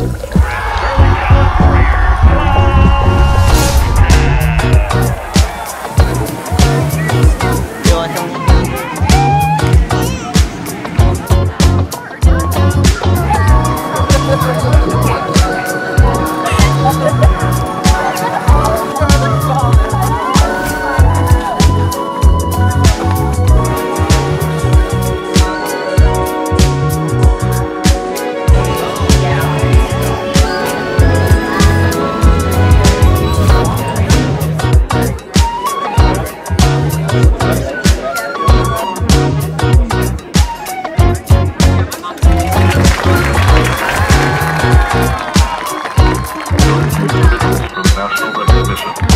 Bye. National Recognition.